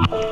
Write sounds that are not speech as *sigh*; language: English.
Oh. *laughs*